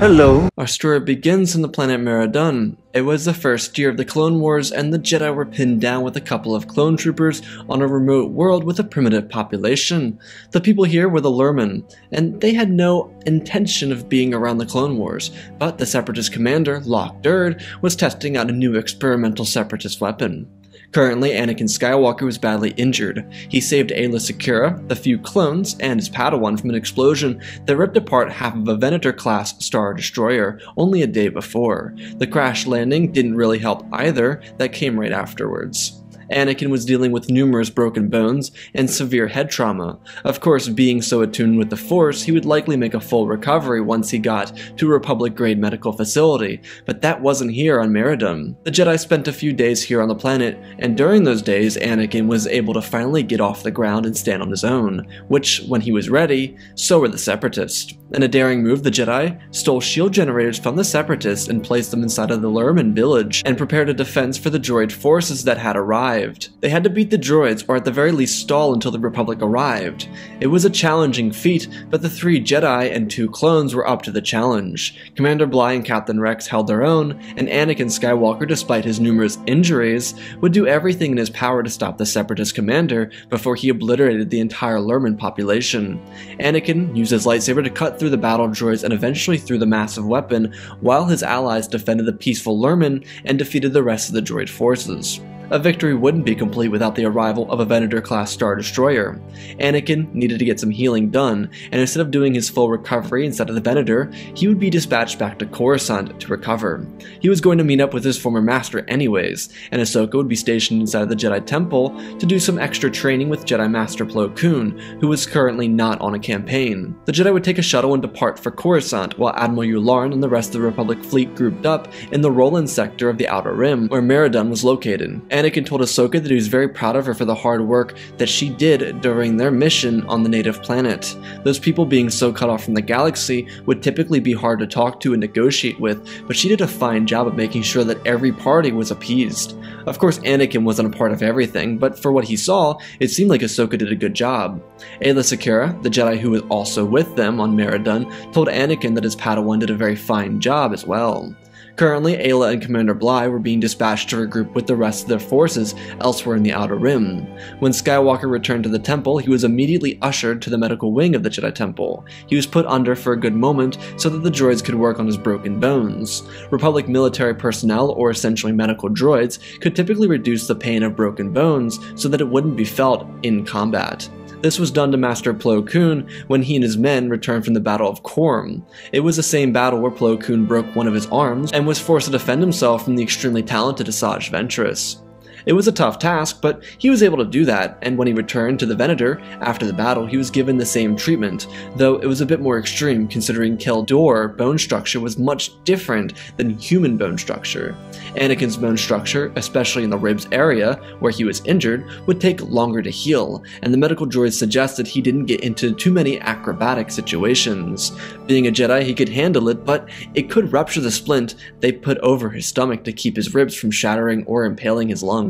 Hello. Our story begins on the planet Maridun. It was the first year of the Clone Wars, and the Jedi were pinned down with a couple of clone troopers on a remote world with a primitive population. The people here were the Lurmen, and they had no intention of being around the Clone Wars, but the Separatist commander, Durd, was testing out a new experimental Separatist weapon. Currently, Anakin Skywalker was badly injured. He saved Aayla Secura, the few clones, and his Padawan from an explosion that ripped apart half of a Venator-class Star Destroyer only a day before. The crash landing didn't really help either, that came right afterwards. Anakin was dealing with numerous broken bones and severe head trauma. Of course, being so attuned with the Force, he would likely make a full recovery once he got to a Republic-grade medical facility, but that wasn't here on Maridun. The Jedi spent a few days here on the planet, and during those days, Anakin was able to finally get off the ground and stand on his own, which, when he was ready, so were the Separatists. In a daring move, the Jedi stole shield generators from the Separatists and placed them inside of the Lurmen village, and prepared a defense for the droid forces that had arrived. They had to beat the droids, or at the very least stall until the Republic arrived. It was a challenging feat, but the three Jedi and two clones were up to the challenge. Commander Bly and Captain Rex held their own, and Anakin Skywalker, despite his numerous injuries, would do everything in his power to stop the Separatist commander before he obliterated the entire Lurmen population. Anakin used his lightsaber to cut through the battle droids and eventually through the massive weapon, while his allies defended the peaceful Lurmen and defeated the rest of the droid forces. A victory wouldn't be complete without the arrival of a Venator-class Star Destroyer. Anakin needed to get some healing done, and instead of doing his full recovery inside of the Venator, he would be dispatched back to Coruscant to recover. He was going to meet up with his former master anyways, and Ahsoka would be stationed inside of the Jedi Temple to do some extra training with Jedi Master Plo Koon, who was currently not on a campaign. The Jedi would take a shuttle and depart for Coruscant, while Admiral Yularen and the rest of the Republic fleet grouped up in the Roland sector of the Outer Rim, where Maridun was located. Anakin told Ahsoka that he was very proud of her for the hard work that she did during their mission on the native planet. Those people being so cut off from the galaxy would typically be hard to talk to and negotiate with, but she did a fine job of making sure that every party was appeased. Of course, Anakin wasn't a part of everything, but for what he saw, it seemed like Ahsoka did a good job. Aayla Secura, the Jedi who was also with them on Maridun, told Anakin that his Padawan did a very fine job as well. Currently, Aayla and Commander Bly were being dispatched to regroup with the rest of their forces elsewhere in the Outer Rim. When Skywalker returned to the temple, he was immediately ushered to the medical wing of the Jedi Temple. He was put under for a good moment so that the droids could work on his broken bones. Republic military personnel, or essentially medical droids, could typically reduce the pain of broken bones so that it wouldn't be felt in combat. This was done to Master Plo Koon when he and his men returned from the Battle of Korm. It was the same battle where Plo Koon broke one of his arms and was forced to defend himself from the extremely talented Asajj Ventress. It was a tough task, but he was able to do that, and when he returned to the Venator after the battle, he was given the same treatment, though it was a bit more extreme considering Kel Dor bone structure was much different than human bone structure. Anakin's bone structure, especially in the ribs area where he was injured, would take longer to heal, and the medical droids suggested he didn't get into too many acrobatic situations. Being a Jedi, he could handle it, but it could rupture the splint they put over his stomach to keep his ribs from shattering or impaling his lungs.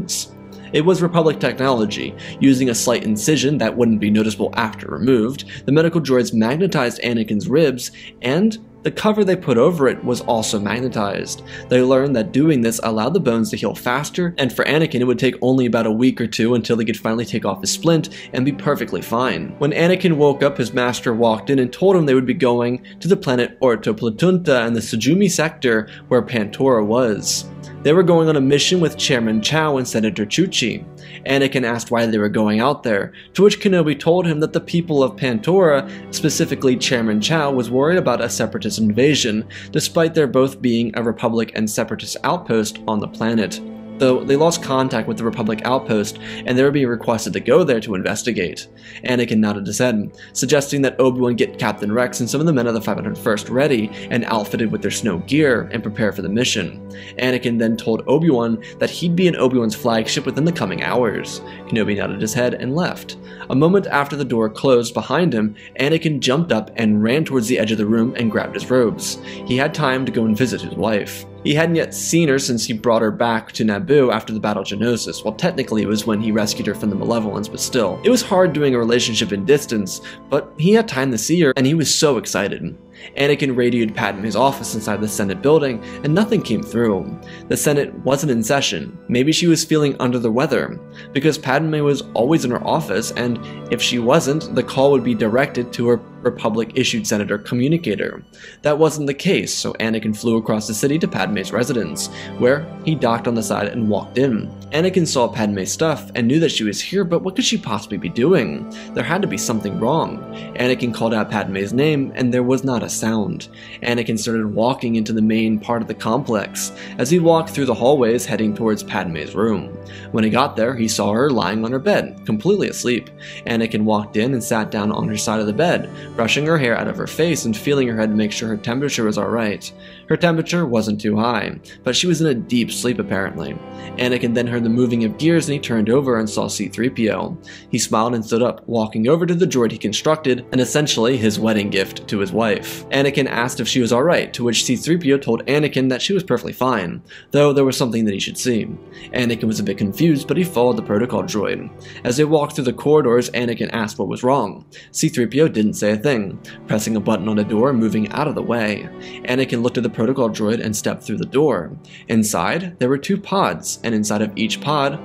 It was Republic technology. Using a slight incision that wouldn't be noticeable after removed, the medical droids magnetized Anakin's ribs, and the cover they put over it was also magnetized. They learned that doing this allowed the bones to heal faster, and for Anakin it would take only about a week or two until he could finally take off his splint and be perfectly fine. When Anakin woke up, his master walked in and told him they would be going to the planet Orto Plutonia and the Sujumi sector where Pantora was. They were going on a mission with Chairman Chow and Senator Chuchi. Anakin asked why they were going out there, to which Kenobi told him that the people of Pantora, specifically Chairman Chow, was worried about a separatist invasion, despite there both being a Republic and separatist outpost on the planet though they lost contact with the Republic outpost and they were being requested to go there to investigate. Anakin nodded his head, suggesting that Obi-Wan get Captain Rex and some of the men of the 501st ready and outfitted with their snow gear and prepare for the mission. Anakin then told Obi-Wan that he'd be in Obi-Wan's flagship within the coming hours. Kenobi nodded his head and left. A moment after the door closed behind him, Anakin jumped up and ran towards the edge of the room and grabbed his robes. He had time to go and visit his wife. He hadn't yet seen her since he brought her back to Naboo after the Battle of Geonosis. Well, technically it was when he rescued her from the Malevolence, but still. It was hard doing a relationship in distance, but he had time to see her, and he was so excited. Anakin radioed Padme's office inside the Senate building, and nothing came through. The Senate wasn't in session. Maybe she was feeling under the weather, because Padme was always in her office, and if she wasn't, the call would be directed to her Republic issued Senator communicator. That wasn't the case, so Anakin flew across the city to Padme's residence, where he docked on the side and walked in. Anakin saw Padme's stuff and knew that she was here, but what could she possibly be doing? There had to be something wrong. Anakin called out Padme's name, and there was not a sound. Anakin started walking into the main part of the complex, as he walked through the hallways heading towards Padme's room. When he got there, he saw her lying on her bed, completely asleep. Anakin walked in and sat down on her side of the bed, brushing her hair out of her face and feeling her head to make sure her temperature was alright. Her temperature wasn't too high, but she was in a deep sleep apparently. Anakin then heard the moving of gears and he turned over and saw C-3PO. He smiled and stood up, walking over to the droid he constructed, and essentially his wedding gift to his wife. Anakin asked if she was alright, to which C-3PO told Anakin that she was perfectly fine, though there was something that he should see. Anakin was a bit confused, but he followed the protocol droid. As they walked through the corridors, Anakin asked what was wrong. C-3PO didn't say a thing, pressing a button on a door and moving out of the way. Anakin looked at the protocol droid and stepped through the door. Inside, there were two pods, and inside of each pod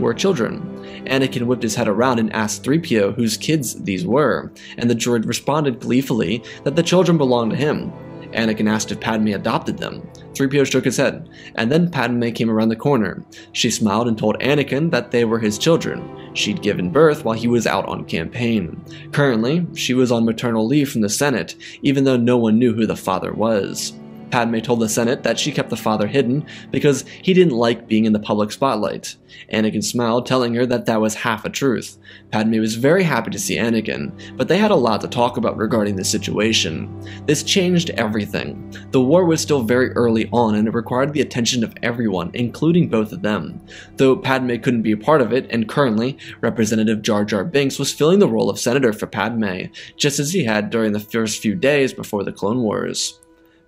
were children. Anakin whipped his head around and asked 3PO whose kids these were, and the droid responded gleefully that the children belonged to him. Anakin asked if Padme adopted them. 3PO shook his head, and then Padme came around the corner. She smiled and told Anakin that they were his children. She'd given birth while he was out on campaign. Currently, she was on maternal leave from the Senate, even though no one knew who the father was. Padme told the Senate that she kept the father hidden because he didn't like being in the public spotlight. Anakin smiled, telling her that that was half a truth. Padme was very happy to see Anakin, but they had a lot to talk about regarding the situation. This changed everything. The war was still very early on and it required the attention of everyone, including both of them. Though Padme couldn't be a part of it, and currently, Representative Jar Jar Binks was filling the role of senator for Padme, just as he had during the first few days before the Clone Wars.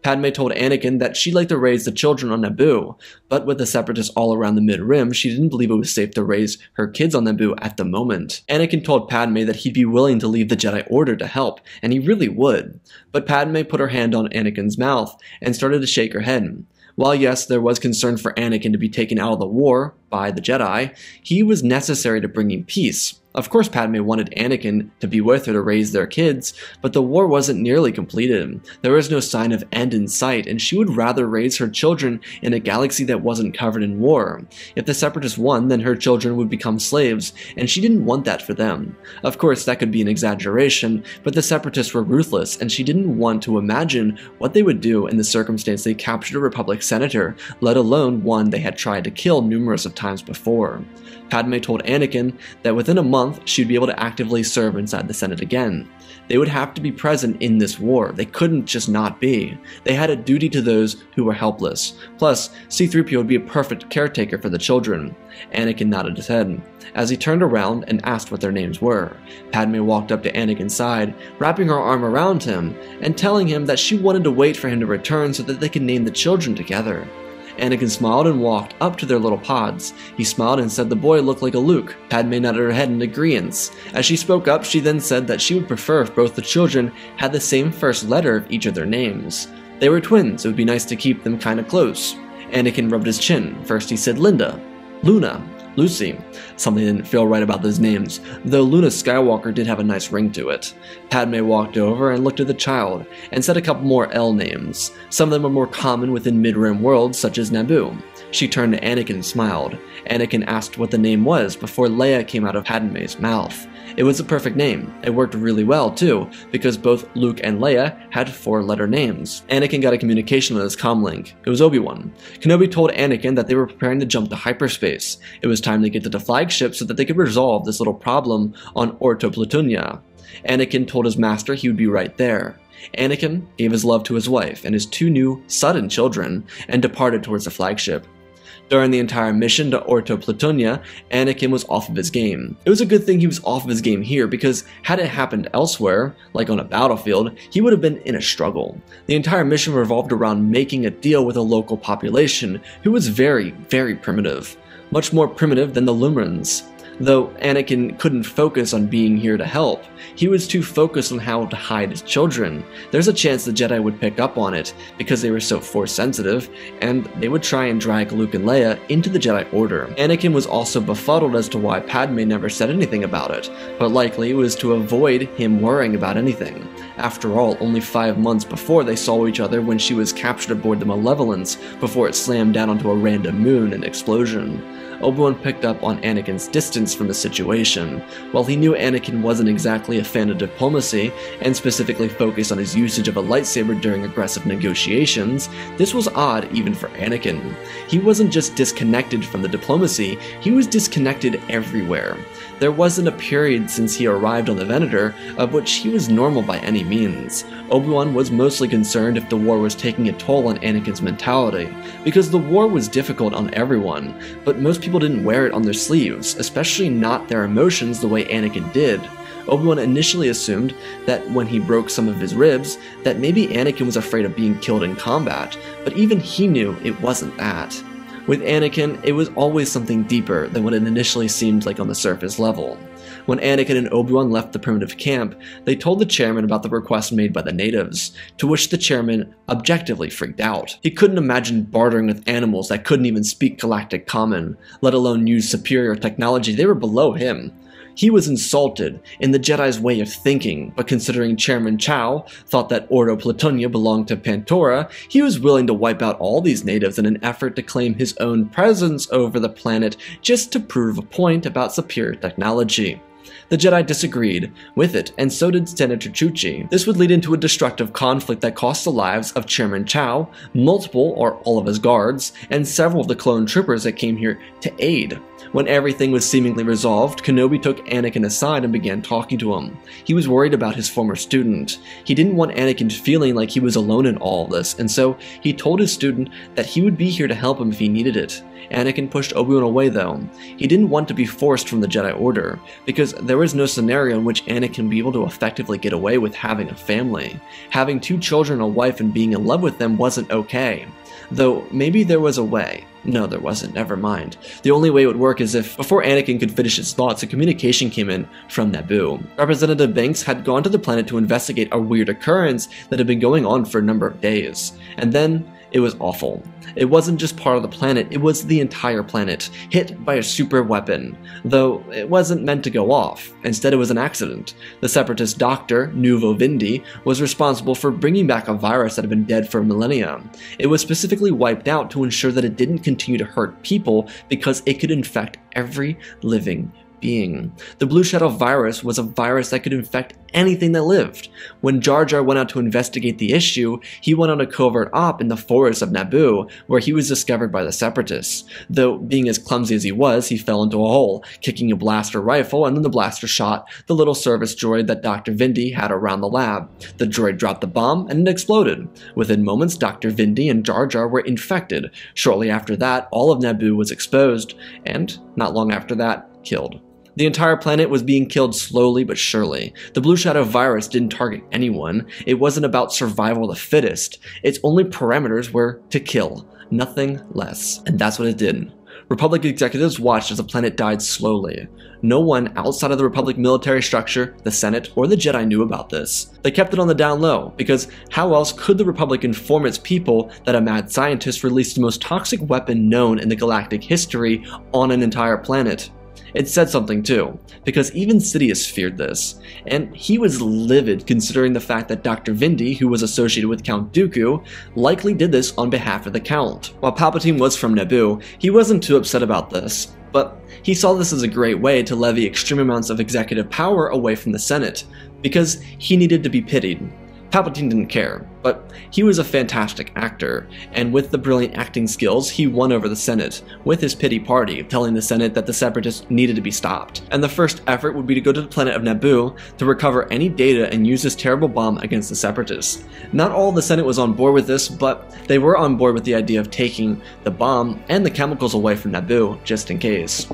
Padme told Anakin that she'd like to raise the children on Naboo, but with the separatists all around the mid-rim, she didn't believe it was safe to raise her kids on Naboo at the moment. Anakin told Padme that he'd be willing to leave the Jedi Order to help, and he really would. But Padme put her hand on Anakin's mouth and started to shake her head. While yes, there was concern for Anakin to be taken out of the war by the Jedi, he was necessary to bringing peace. Of course, Padme wanted Anakin to be with her to raise their kids, but the war wasn't nearly completed. There was no sign of end in sight, and she would rather raise her children in a galaxy that wasn't covered in war. If the Separatists won, then her children would become slaves, and she didn't want that for them. Of course, that could be an exaggeration, but the Separatists were ruthless, and she didn't want to imagine what they would do in the circumstance they captured a Republic senator, let alone one they had tried to kill numerous of times before. Padme told Anakin that within a month she'd be able to actively serve inside the Senate again. They would have to be present in this war. They couldn't just not be. They had a duty to those who were helpless. Plus, C-3PO would be a perfect caretaker for the children. Anakin nodded his head. As he turned around and asked what their names were, Padme walked up to Anakin's side, wrapping her arm around him, and telling him that she wanted to wait for him to return so that they could name the children together. Anakin smiled and walked up to their little pods. He smiled and said the boy looked like a Luke. Padme nodded her head in agreement. As she spoke up, she then said that she would prefer if both the children had the same first letter of each of their names. They were twins, it would be nice to keep them kinda close. Anakin rubbed his chin. First he said Linda, Luna, Lucy. Something didn't feel right about those names, though Luna Skywalker did have a nice ring to it. Padme walked over and looked at the child, and said a couple more L names. Some of them were more common within mid-rim worlds, such as Naboo. She turned to Anakin and smiled. Anakin asked what the name was before Leia came out of Padme's mouth. It was a perfect name. It worked really well, too, because both Luke and Leia had four letter names. Anakin got a communication on his comlink. It was Obi-Wan. Kenobi told Anakin that they were preparing to jump to hyperspace. It was time to get to the flagship so that they could resolve this little problem on Orto Plutonia. Anakin told his master he would be right there. Anakin gave his love to his wife and his two new, sudden children and departed towards the flagship. During the entire mission to Orto Plutonia, Anakin was off of his game. It was a good thing he was off of his game here because had it happened elsewhere, like on a battlefield, he would have been in a struggle. The entire mission revolved around making a deal with a local population who was very, very primitive. Much more primitive than the Lurmen. Though Anakin couldn't focus on being here to help, he was too focused on how to hide his children. There's a chance the Jedi would pick up on it because they were so force sensitive, and they would try and drag Luke and Leia into the Jedi Order. Anakin was also befuddled as to why Padme never said anything about it, but likely it was to avoid him worrying about anything. After all, only five months before they saw each other when she was captured aboard the Malevolence before it slammed down onto a random moon and explosion. Obi-Wan picked up on Anakin's distance from the situation. While he knew Anakin wasn't exactly a fan of diplomacy, and specifically focused on his usage of a lightsaber during aggressive negotiations, this was odd even for Anakin. He wasn't just disconnected from the diplomacy, he was disconnected everywhere. There wasn't a period since he arrived on the Venator of which he was normal by any means. Obi-Wan was mostly concerned if the war was taking a toll on Anakin's mentality, because the war was difficult on everyone, but most people didn't wear it on their sleeves, especially not their emotions the way Anakin did. Obi-Wan initially assumed that when he broke some of his ribs, that maybe Anakin was afraid of being killed in combat, but even he knew it wasn't that. With Anakin, it was always something deeper than what it initially seemed like on the surface level. When Anakin and Obi-Wan left the primitive camp, they told the chairman about the request made by the natives, to which the chairman objectively freaked out. He couldn't imagine bartering with animals that couldn't even speak Galactic Common, let alone use superior technology they were below him. He was insulted in the Jedi's way of thinking, but considering Chairman Chow thought that Orto Plutonia belonged to Pantora, he was willing to wipe out all these natives in an effort to claim his own presence over the planet just to prove a point about superior technology. The Jedi disagreed with it, and so did Senator Chuchi. This would lead into a destructive conflict that cost the lives of Chairman Chow, multiple or all of his guards, and several of the clone troopers that came here to aid. When everything was seemingly resolved, Kenobi took Anakin aside and began talking to him. He was worried about his former student. He didn't want Anakin feeling like he was alone in all this, and so he told his student that he would be here to help him if he needed it. Anakin pushed Obi-Wan away though. He didn't want to be forced from the Jedi Order, because there was no scenario in which Anakin would be able to effectively get away with having a family. Having two children, a wife, and being in love with them wasn't okay. Though maybe there was a way. No, there wasn't, never mind. The only way it would work is if, before Anakin could finish his thoughts, a communication came in from Naboo. Representative Binks had gone to the planet to investigate a weird occurrence that had been going on for a number of days. And then, it was awful. It wasn't just part of the planet, it was the entire planet, hit by a super weapon, though it wasn't meant to go off. Instead, it was an accident. The separatist doctor, Nuvo Vindi, was responsible for bringing back a virus that had been dead for millennia. It was specifically wiped out to ensure that it didn't continue to hurt people because it could infect every living being. The Blue Shadow virus was a virus that could infect anything that lived. When Jar Jar went out to investigate the issue, he went on a covert op in the forests of Naboo, where he was discovered by the Separatists. Though, being as clumsy as he was, he fell into a hole, kicking a blaster rifle, and then the blaster shot the little service droid that Dr. Vindi had around the lab. The droid dropped the bomb, and it exploded. Within moments, Dr. Vindi and Jar Jar were infected. Shortly after that, all of Naboo was exposed, and, not long after that, killed. The entire planet was being killed slowly but surely. The Blue Shadow virus didn't target anyone. It wasn't about survival of the fittest. Its only parameters were to kill, nothing less. And that's what it did. Republic executives watched as the planet died slowly. No one outside of the Republic military structure, the Senate, or the Jedi knew about this. They kept it on the down low, because how else could the Republic inform its people that a mad scientist released the most toxic weapon known in the galactic history on an entire planet? It said something too, because even Sidious feared this, and he was livid considering the fact that Dr. Vindi, who was associated with Count Dooku, likely did this on behalf of the Count. While Palpatine was from Naboo, he wasn't too upset about this, but he saw this as a great way to levy extreme amounts of executive power away from the Senate, because he needed to be pitied. Palpatine didn't care, but he was a fantastic actor, and with the brilliant acting skills, he won over the Senate, with his pity party, telling the Senate that the Separatists needed to be stopped. And the first effort would be to go to the planet of Naboo to recover any data and use this terrible bomb against the Separatists. Not all the Senate was on board with this, but they were on board with the idea of taking the bomb and the chemicals away from Naboo, just in case.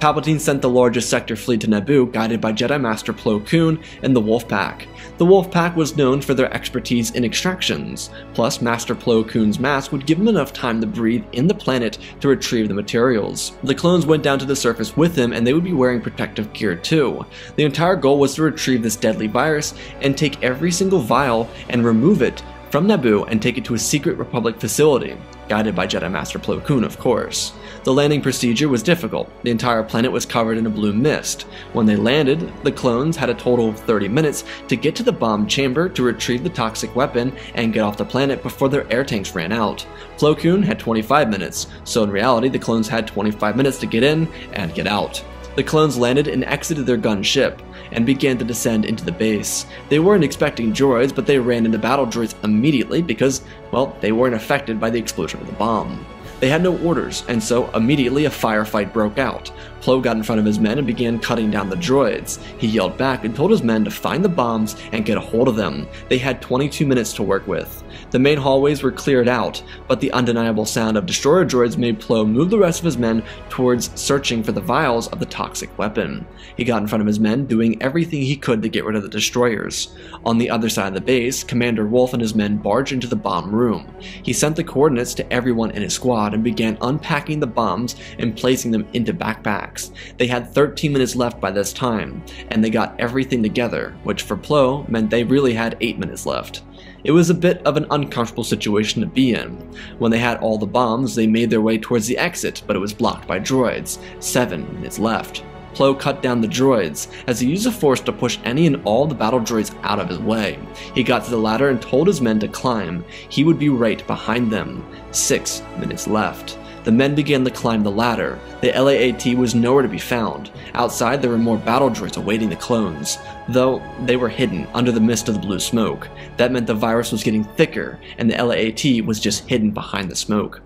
Palpatine sent the largest sector fleet to Naboo, guided by Jedi Master Plo Koon and the Wolf Pack. The Wolf Pack was known for their expertise in extractions, plus Master Plo Koon's mask would give him enough time to breathe in the planet to retrieve the materials. The clones went down to the surface with him and they would be wearing protective gear too. The entire goal was to retrieve this deadly virus and take every single vial and remove it from Naboo and take it to a secret Republic facility, guided by Jedi Master Plo Koon, of course. The landing procedure was difficult. The entire planet was covered in a blue mist. When they landed, the clones had a total of 30 minutes to get to the bomb chamber to retrieve the toxic weapon and get off the planet before their air tanks ran out. Plo Koon had 25 minutes, so in reality, the clones had 25 minutes to get in and get out. The clones landed and exited their gunship and began to descend into the base. They weren't expecting droids, but they ran into battle droids immediately because, well, they weren't affected by the explosion of the bomb. They had no orders, and so immediately a firefight broke out. Plo got in front of his men and began cutting down the droids. He yelled back and told his men to find the bombs and get a hold of them. They had 22 minutes to work with. The main hallways were cleared out, but the undeniable sound of destroyer droids made Plo move the rest of his men towards searching for the vials of the toxic weapon. He got in front of his men, doing everything he could to get rid of the destroyers. On the other side of the base, Commander Wolf and his men barged into the bomb room. He sent the coordinates to everyone in his squad and began unpacking the bombs and placing them into backpacks. They had 13 minutes left by this time, and they got everything together, which for Plo meant they really had 8 minutes left. It was a bit of an uncomfortable situation to be in. When they had all the bombs, they made their way towards the exit, but it was blocked by droids. Seven minutes left. Plo cut down the droids, as he used the force to push any and all the battle droids out of his way. He got to the ladder and told his men to climb. He would be right behind them. Six minutes left. The men began to climb the ladder. The LAAT was nowhere to be found. Outside, there were more battle droids awaiting the clones, though they were hidden under the mist of the blue smoke. That meant the virus was getting thicker, and the LAAT was just hidden behind the smoke.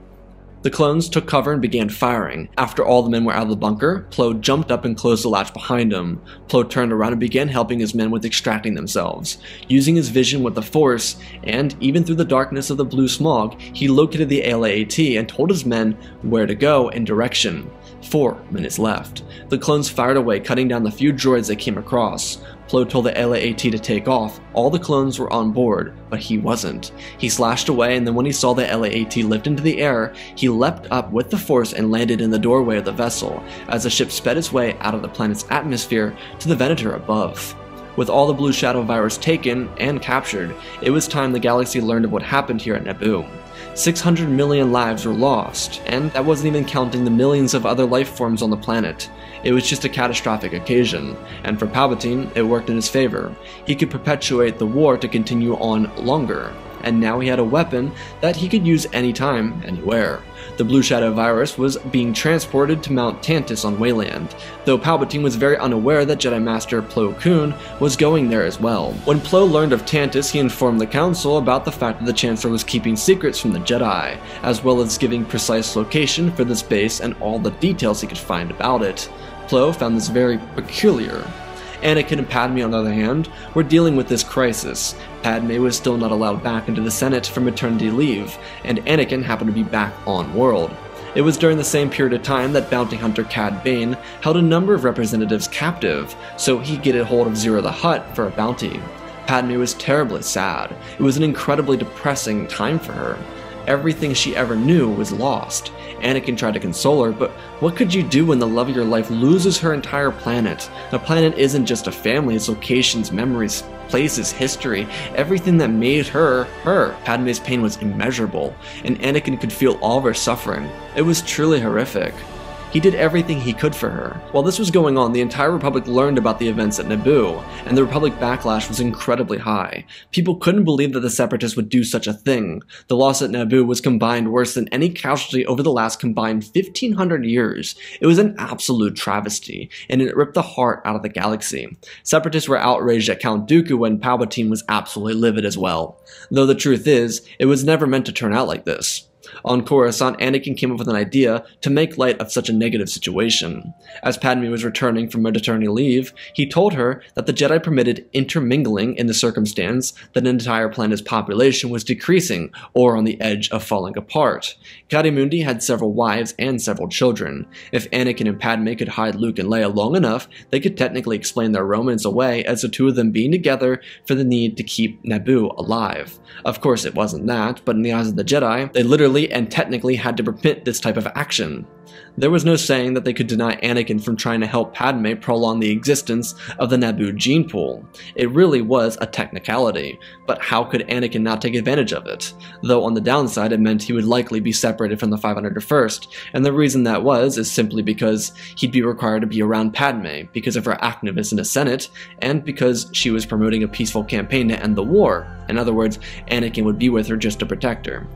The clones took cover and began firing. After all the men were out of the bunker, Plo jumped up and closed the latch behind him. Plo turned around and began helping his men with extracting themselves. Using his vision with the Force, and even through the darkness of the blue smog, he located the LAAT and told his men where to go and direction. Four minutes left. The clones fired away, cutting down the few droids they came across. Plo told the LAAT to take off. All the clones were on board, but he wasn't. He slashed away, and then when he saw the LAAT lift into the air, he leapt up with the force and landed in the doorway of the vessel, as the ship sped its way out of the planet's atmosphere to the Venator above. With all the Blue Shadow virus taken and captured, it was time the galaxy learned of what happened here at Naboo. 600 million lives were lost, and that wasn't even counting the millions of other life forms on the planet. It was just a catastrophic occasion, and for Palpatine, it worked in his favor. He could perpetuate the war to continue on longer, and now he had a weapon that he could use anytime, anywhere. The Blue Shadow virus was being transported to Mount Tantiss on Wayland, though Palpatine was very unaware that Jedi Master Plo Koon was going there as well. When Plo learned of Tantiss, he informed the Council about the fact that the Chancellor was keeping secrets from the Jedi, as well as giving precise location for this base and all the details he could find about it. Plo found this very peculiar. Anakin and Padme, on the other hand, were dealing with this crisis. Padme was still not allowed back into the Senate for maternity leave, and Anakin happened to be back on world. It was during the same period of time that bounty hunter Cad Bane held a number of representatives captive, so he get a hold of Ziro the Hutt for a bounty. Padme was terribly sad. It was an incredibly depressing time for her. Everything she ever knew was lost. Anakin tried to console her, but what could you do when the love of your life loses her entire planet? The planet isn't just a family, it's locations, memories, places, history, everything that made her her. Padme's pain was immeasurable, and Anakin could feel all of her suffering. It was truly horrific. He did everything he could for her. While this was going on, the entire Republic learned about the events at Naboo, and the Republic backlash was incredibly high. People couldn't believe that the Separatists would do such a thing. The loss at Naboo was combined worse than any casualty over the last combined 1500 years. It was an absolute travesty, and it ripped the heart out of the galaxy. Separatists were outraged at Count Dooku when Palpatine was absolutely livid as well. Though the truth is, it was never meant to turn out like this. On Coruscant, Anakin came up with an idea to make light of such a negative situation. As Padme was returning from maternity leave, he told her that the Jedi permitted intermingling in the circumstance that an entire planet's population was decreasing or on the edge of falling apart. Ki-Adi-Mundi had several wives and several children. If Anakin and Padme could hide Luke and Leia long enough, they could technically explain their romance away as the two of them being together for the need to keep Naboo alive. Of course, it wasn't that, but in the eyes of the Jedi, they literally and technically had to permit this type of action. There was no saying that they could deny Anakin from trying to help Padme prolong the existence of the Naboo gene pool. It really was a technicality, but how could Anakin not take advantage of it? Though on the downside, it meant he would likely be separated from the 501st, and the reason that was is simply because he'd be required to be around Padme because of her activeness in the Senate, and because she was promoting a peaceful campaign to end the war. In other words, Anakin would be with her just to protect her.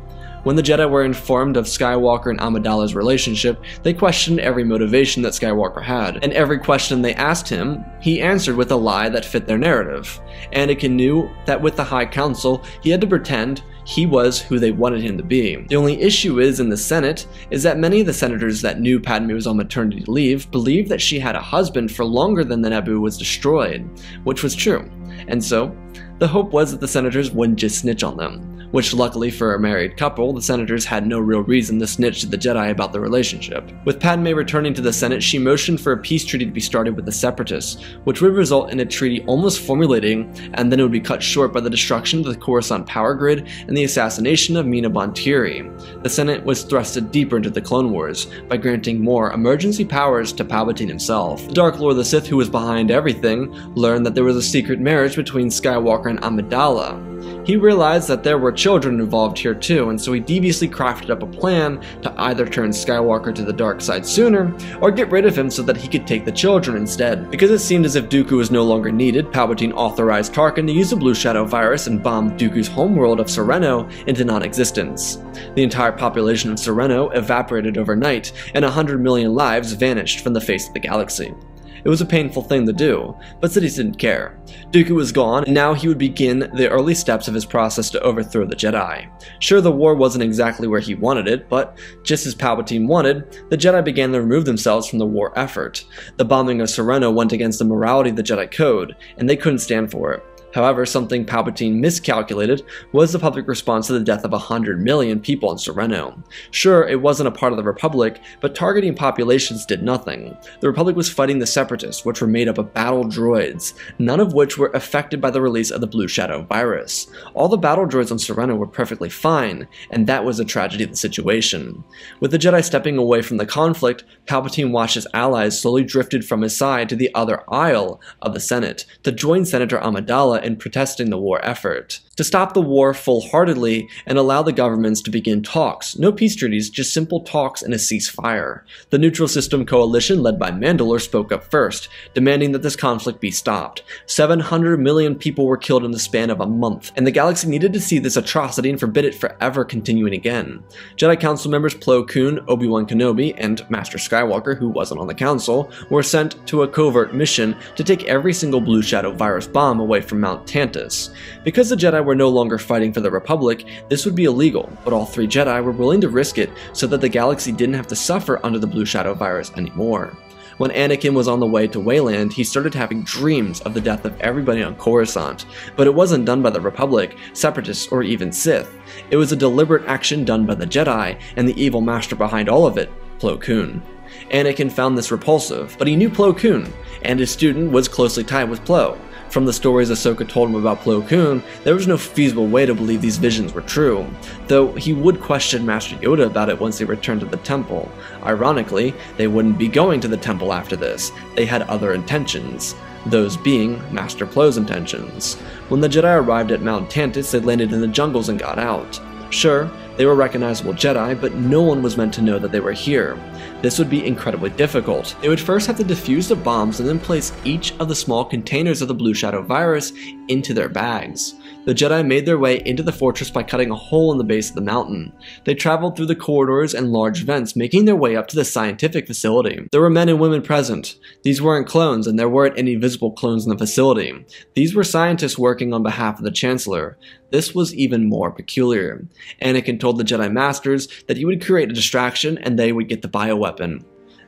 When the Jedi were informed of Skywalker and Amidala's relationship, they questioned every motivation that Skywalker had, and every question they asked him, he answered with a lie that fit their narrative. Anakin knew that with the High Council, he had to pretend he was who they wanted him to be. The only issue is in the Senate is that many of the senators that knew Padme was on maternity leave believed that she had a husband for longer than the Naboo was destroyed, which was true. And so, the hope was that the senators wouldn't just snitch on them which luckily for a married couple, the senators had no real reason to snitch to the Jedi about the relationship. With Padme returning to the Senate, she motioned for a peace treaty to be started with the Separatists, which would result in a treaty almost formulating, and then it would be cut short by the destruction of the Coruscant power grid and the assassination of Mina Bonteri. The Senate was thrusted deeper into the Clone Wars by granting more emergency powers to Palpatine himself. The Dark Lord of the Sith, who was behind everything, learned that there was a secret marriage between Skywalker and Amidala. He realized that there were children involved here too, and so he deviously crafted up a plan to either turn Skywalker to the dark side sooner, or get rid of him so that he could take the children instead. Because it seemed as if Dooku was no longer needed, Palpatine authorized Tarkin to use the Blue Shadow virus and bomb Dooku's homeworld of Serenno into non-existence. The entire population of Serenno evaporated overnight, and 100 million lives vanished from the face of the galaxy. It was a painful thing to do, but Sidious didn't care. Dooku was gone, and now he would begin the early steps of his process to overthrow the Jedi. Sure, the war wasn't exactly where he wanted it, but just as Palpatine wanted, the Jedi began to remove themselves from the war effort. The bombing of Serenno went against the morality of the Jedi Code, and they couldn't stand for it. However, something Palpatine miscalculated was the public response to the death of 100 million people in Serenno. Sure, it wasn't a part of the Republic, but targeting populations did nothing. The Republic was fighting the Separatists, which were made up of battle droids, none of which were affected by the release of the Blue Shadow virus. All the battle droids on Serenno were perfectly fine, and that was the tragedy of the situation. With the Jedi stepping away from the conflict, Palpatine watched his allies slowly drifted from his side to the other aisle of the Senate to join Senator Amidala in protesting the war effort to stop the war full-heartedly and allow the governments to begin talks. No peace treaties, just simple talks and a ceasefire. The Neutral System Coalition, led by Mandalore, spoke up first, demanding that this conflict be stopped. 700 million people were killed in the span of a month, and the galaxy needed to see this atrocity and forbid it forever continuing again. Jedi Council members Plo Koon, Obi-Wan Kenobi, and Master Skywalker, who wasn't on the Council, were sent to a covert mission to take every single Blue Shadow virus bomb away from Mount Tantiss. Because the Jedi were no longer fighting for the Republic, this would be illegal, but all three Jedi were willing to risk it so that the galaxy didn't have to suffer under the Blue Shadow virus anymore. When Anakin was on the way to Wayland, he started having dreams of the death of everybody on Coruscant, but it wasn't done by the Republic, Separatists, or even Sith. It was a deliberate action done by the Jedi, and the evil master behind all of it, Plo Koon. Anakin found this repulsive, but he knew Plo Koon, and his student was closely tied with Plo. From the stories Ahsoka told him about Plo Koon, there was no feasible way to believe these visions were true, though he would question Master Yoda about it once they returned to the temple. Ironically, they wouldn't be going to the temple after this, they had other intentions those being Master Plo's intentions. When the Jedi arrived at Mount Tantiss, they landed in the jungles and got out. Sure, they were recognizable Jedi, but no one was meant to know that they were here. This would be incredibly difficult. They would first have to defuse the bombs and then place each of the small containers of the Blue Shadow virus into their bags. The Jedi made their way into the fortress by cutting a hole in the base of the mountain. They traveled through the corridors and large vents, making their way up to the scientific facility. There were men and women present. These weren't clones, and there weren't any visible clones in the facility. These were scientists working on behalf of the Chancellor. This was even more peculiar. Anakin told the Jedi Masters that he would create a distraction and they would get the bioweapon.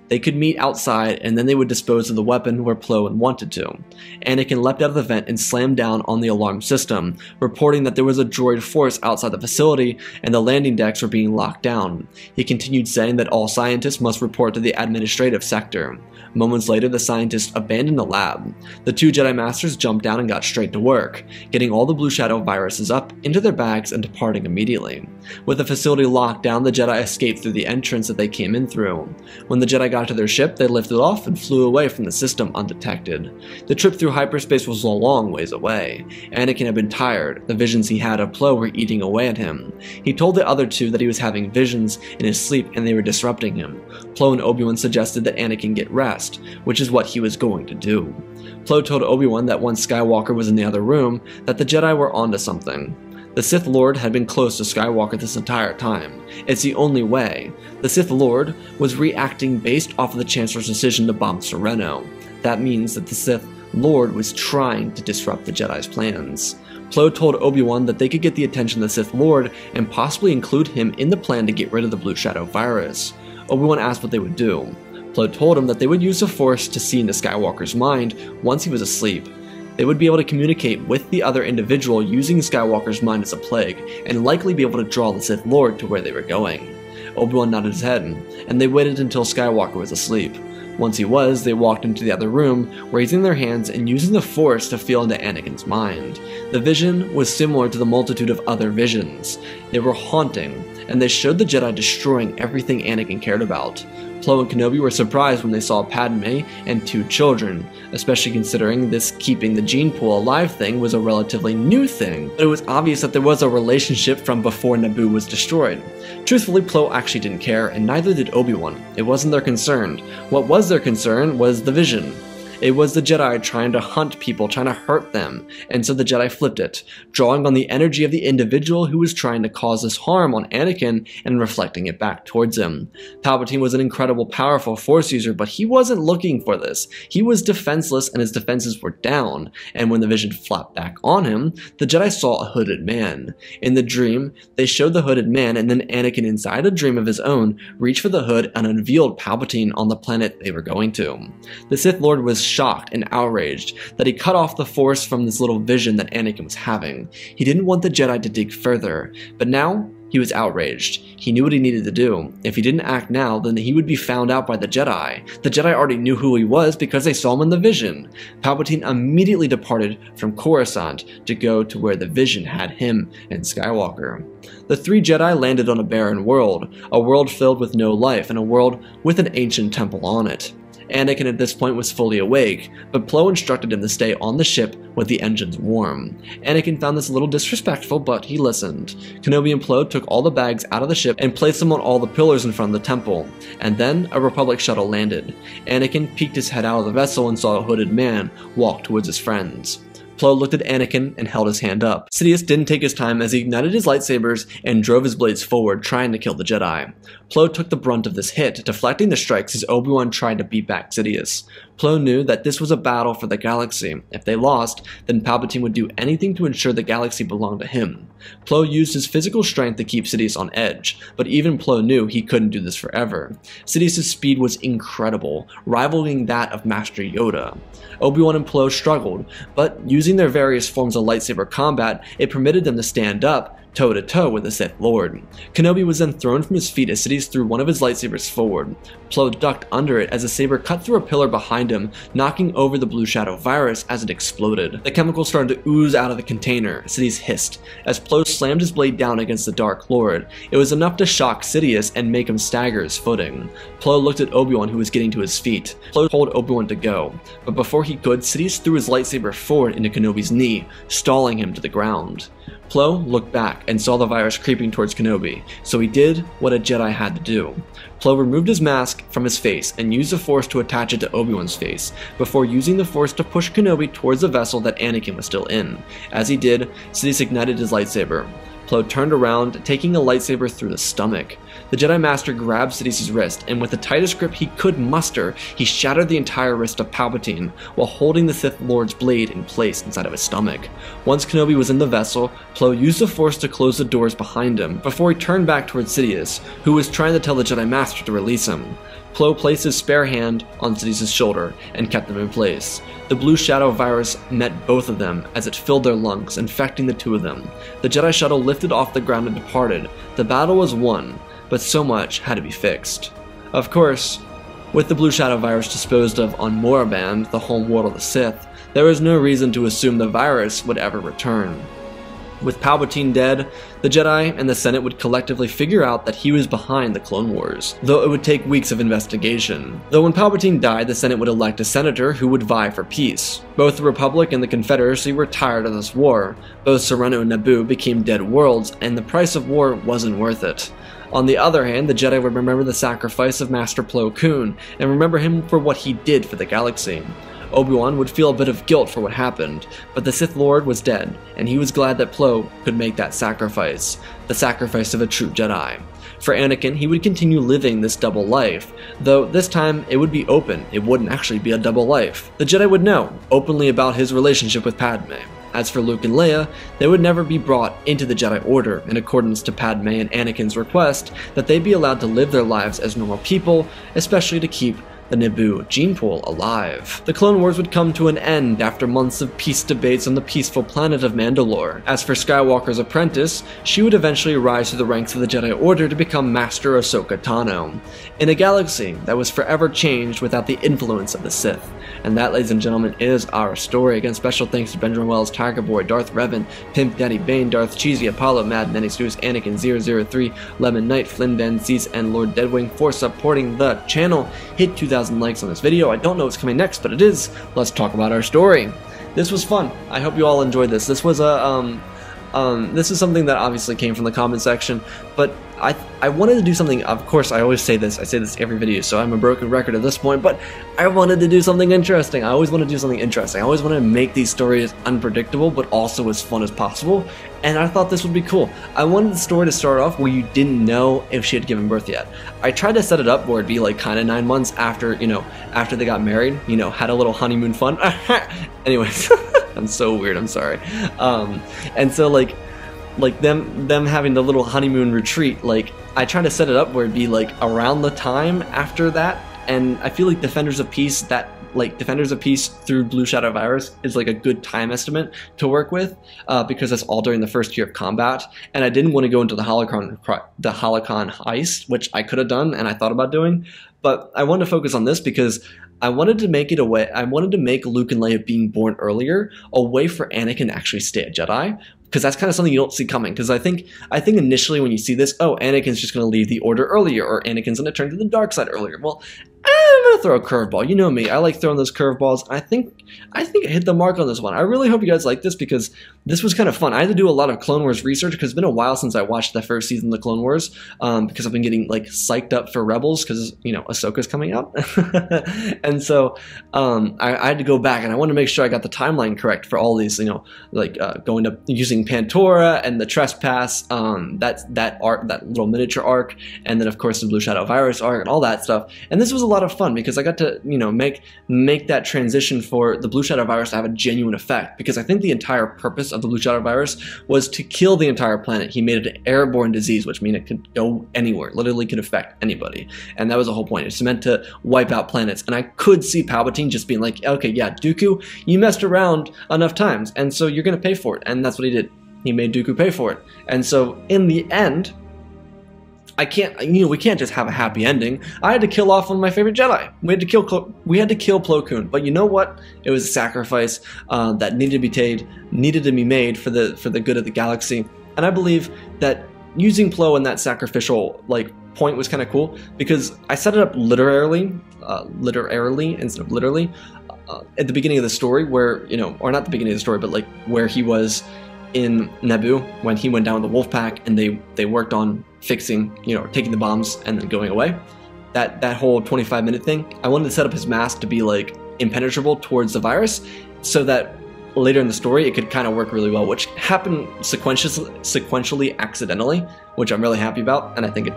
They could meet outside and then they would dispose of the weapon where Plo wanted to. Anakin leapt out of the vent and slammed down on the alarm system, reporting that there was a droid force outside the facility and the landing decks were being locked down. He continued saying that all scientists must report to the administrative sector. Moments later, the scientists abandoned the lab. The two Jedi Masters jumped down and got straight to work, getting all the Blue Shadow viruses up into their bags and departing immediately. With the facility locked down, the Jedi escaped through the entrance that they came in through. When the Jedi got to their ship, they lifted off and flew away from the system undetected. The trip through hyperspace was a long ways away. Anakin had been tired, the visions he had of Plo were eating away at him. He told the other two that he was having visions in his sleep and they were disrupting him. Plo and Obi-Wan suggested that Anakin get rest, which is what he was going to do. Plo told Obi-Wan that once Skywalker was in the other room, that the Jedi were onto something. The Sith Lord had been close to Skywalker this entire time. It's the only way. The Sith Lord was reacting based off of the Chancellor's decision to bomb Serenno. That means that the Sith Lord was trying to disrupt the Jedi's plans. Plo told Obi-Wan that they could get the attention of the Sith Lord and possibly include him in the plan to get rid of the Blue Shadow virus. Obi-Wan asked what they would do. Plo told him that they would use the Force to see into Skywalker's mind once he was asleep. They would be able to communicate with the other individual using Skywalker's mind as a plague, and likely be able to draw the Sith Lord to where they were going. Obi-Wan nodded his head, and they waited until Skywalker was asleep. Once he was, they walked into the other room, raising their hands and using the Force to feel into Anakin's mind. The vision was similar to the multitude of other visions. They were haunting, and they showed the Jedi destroying everything Anakin cared about. Plo and Kenobi were surprised when they saw Padme and two children, especially considering this keeping the gene pool alive thing was a relatively new thing, but it was obvious that there was a relationship from before Naboo was destroyed. Truthfully, Plo actually didn't care, and neither did Obi-Wan. It wasn't their concern. What was their concern was the vision. It was the Jedi trying to hunt people, trying to hurt them, and so the Jedi flipped it, drawing on the energy of the individual who was trying to cause this harm on Anakin and reflecting it back towards him. Palpatine was an incredible, powerful Force user, but he wasn't looking for this. He was defenseless and his defenses were down, and when the vision flopped back on him, the Jedi saw a hooded man. In the dream, they showed the hooded man, and then Anakin, inside a dream of his own, reached for the hood and unveiled Palpatine on the planet they were going to. The Sith Lord was shocked and outraged that he cut off the Force from this little vision that Anakin was having. He didn't want the Jedi to dig further, but now he was outraged. He knew what he needed to do. If he didn't act now, then he would be found out by the Jedi. The Jedi already knew who he was because they saw him in the vision. Palpatine immediately departed from Coruscant to go to where the vision had him and Skywalker. The three Jedi landed on a barren world, a world filled with no life and a world with an ancient temple on it. Anakin at this point was fully awake, but Plo instructed him to stay on the ship with the engines warm. Anakin found this a little disrespectful, but he listened. Kenobi and Plo took all the bags out of the ship and placed them on all the pillars in front of the temple, and then a Republic shuttle landed. Anakin peeked his head out of the vessel and saw a hooded man walk towards his friends. Plo looked at Anakin and held his hand up. Sidious didn't take his time as he ignited his lightsabers and drove his blades forward, trying to kill the Jedi. Plo took the brunt of this hit, deflecting the strikes as Obi-Wan tried to beat back Sidious. Plo knew that this was a battle for the galaxy. If they lost, then Palpatine would do anything to ensure the galaxy belonged to him. Plo used his physical strength to keep Sidious on edge, but even Plo knew he couldn't do this forever. Sidious' speed was incredible, rivaling that of Master Yoda. Obi-Wan and Plo struggled, but using their various forms of lightsaber combat, it permitted them to stand up, toe to toe with the Sith Lord. Kenobi was then thrown from his feet as Sidious threw one of his lightsabers forward. Plo ducked under it as a saber cut through a pillar behind him, knocking over the Blue Shadow virus as it exploded. The chemical started to ooze out of the container. Sidious hissed. As Plo slammed his blade down against the Dark Lord, it was enough to shock Sidious and make him stagger his footing. Plo looked at Obi-Wan who was getting to his feet. Plo told Obi-Wan to go, but before he could, Sidious threw his lightsaber forward into Kenobi's knee, stalling him to the ground. Plo looked back and saw the virus creeping towards Kenobi, so he did what a Jedi had to do. Plo removed his mask from his face and used the Force to attach it to Obi-Wan's face, before using the Force to push Kenobi towards the vessel that Anakin was still in. As he did, Sidious ignited his lightsaber. Plo turned around, taking a lightsaber through the stomach. The Jedi Master grabbed Sidious's wrist, and with the tightest grip he could muster, he shattered the entire wrist of Palpatine, while holding the Sith Lord's blade in place inside of his stomach. Once Kenobi was in the vessel, Plo used the Force to close the doors behind him, before he turned back towards Sidious, who was trying to tell the Jedi Master to release him. Plo placed his spare hand on Sidious's shoulder and kept them in place. The blue shadow virus met both of them as it filled their lungs, infecting the two of them. The Jedi shuttle lifted off the ground and departed. The battle was won, but so much had to be fixed. Of course, with the blue shadow virus disposed of on Moraband, the home world of the Sith, there was no reason to assume the virus would ever return. With Palpatine dead, the Jedi and the Senate would collectively figure out that he was behind the Clone Wars, though it would take weeks of investigation. Though when Palpatine died, the Senate would elect a senator who would vie for peace. Both the Republic and the Confederacy were tired of this war. Both Serenno and Naboo became dead worlds, and the price of war wasn't worth it. On the other hand, the Jedi would remember the sacrifice of Master Plo Koon, and remember him for what he did for the galaxy. Obi-Wan would feel a bit of guilt for what happened, but the Sith Lord was dead, and he was glad that Plo could make that sacrifice, the sacrifice of a true Jedi. For Anakin, he would continue living this double life, though this time it would be open, it wouldn't actually be a double life. The Jedi would know, openly about his relationship with Padme. As for Luke and Leia, they would never be brought into the Jedi Order in accordance to Padme and Anakin's request that they be allowed to live their lives as normal people, especially to keep the Naboo gene pool alive. The Clone Wars would come to an end after months of peace debates on the peaceful planet of Mandalore. As for Skywalker's apprentice, she would eventually rise to the ranks of the Jedi Order to become Master Ahsoka Tano, in a galaxy that was forever changed without the influence of the Sith. And that, ladies and gentlemen, is our story. Again, special thanks to Benjamin Wells, Tiger Boy, Darth Revan, Pimp Daddy Bane, Darth Cheesy, Apollo, Mad, Nenix News, Anakin 003, Lemon Knight, Flynn Van Cease, and Lord Deadwing for supporting the channel. Hit 2,000 likes on this video. I don't know what's coming next, but it is. Let's talk about our story. This was fun. I hope you all enjoyed this. This was a um, um, this is something that obviously came from the comment section, but I I wanted to do something. Of course, I always say this. I say this every video, so I'm a broken record at this point. But I wanted to do something interesting. I always want to do something interesting. I always want to make these stories unpredictable, but also as fun as possible. And I thought this would be cool. I wanted the story to start off where you didn't know if she had given birth yet. I tried to set it up where it'd be like kind of nine months after you know after they got married. You know, had a little honeymoon fun. Anyways. I'm so weird. I'm sorry. Um, and so like, like them them having the little honeymoon retreat. Like I try to set it up where it'd be like around the time after that, and I feel like Defenders of Peace that like Defenders of Peace through Blue Shadow Virus is like a good time estimate to work with uh, because that's all during the first year of combat. And I didn't want to go into the Holocron the Holocron heist, which I could have done and I thought about doing, but I wanted to focus on this because I wanted to make it a way. I wanted to make Luke and Leia being born earlier a way for Anakin to actually stay a Jedi because that's kind of something you don't see coming. Because I think I think initially when you see this, oh, Anakin's just going to leave the Order earlier, or Anakin's going to turn to the dark side earlier. Well, throw a curveball. You know me. I like throwing those curveballs. I think I think I hit the mark on this one. I really hope you guys like this because this was kind of fun. I had to do a lot of Clone Wars research because it's been a while since I watched the first season of the Clone Wars um, because I've been getting like psyched up for Rebels because you know Ahsoka's coming out, and so um, I, I, had to go back and I wanted to make sure I got the timeline correct for all these. You know, like uh, going to using Pantora and the Trespass, um, that that arc, that little miniature arc, and then of course the Blue Shadow Virus arc and all that stuff. And this was a lot of fun because I got to, you know, make make that transition for the Blue Shadow virus to have a genuine effect. Because I think the entire purpose of the Blue Shadow virus was to kill the entire planet. He made it an airborne disease, which means it could go anywhere, literally could affect anybody. And that was the whole point. It's meant to wipe out planets. And I could see Palpatine just being like, okay, yeah, Dooku, you messed around enough times, and so you're gonna pay for it. And that's what he did. He made Dooku pay for it. And so in the end, I can't, you know, we can't just have a happy ending. I had to kill off one of my favorite Jedi. We had to kill, we had to kill Plo Koon. But you know what? It was a sacrifice uh, that needed to be made, needed to be made for the for the good of the galaxy. And I believe that using Plo in that sacrificial like point was kind of cool because I set it up literally, uh, literally instead of literally, uh, at the beginning of the story where you know, or not the beginning of the story, but like where he was in Naboo when he went down with the wolf pack and they they worked on fixing, you know, taking the bombs and then going away. That that whole 25 minute thing, I wanted to set up his mask to be like impenetrable towards the virus so that later in the story it could kind of work really well, which happened sequentially, sequentially accidentally, which I'm really happy about, and I think it,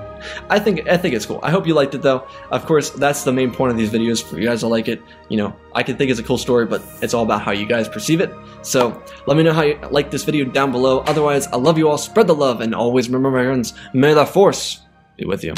I think I think it's cool. I hope you liked it though. Of course, that's the main point of these videos for you guys to like it. You know, I can think it's a cool story, but it's all about how you guys perceive it. So let me know how you like this video down below. Otherwise, I love you all. Spread the love, and always remember, my friends, may the force be with you.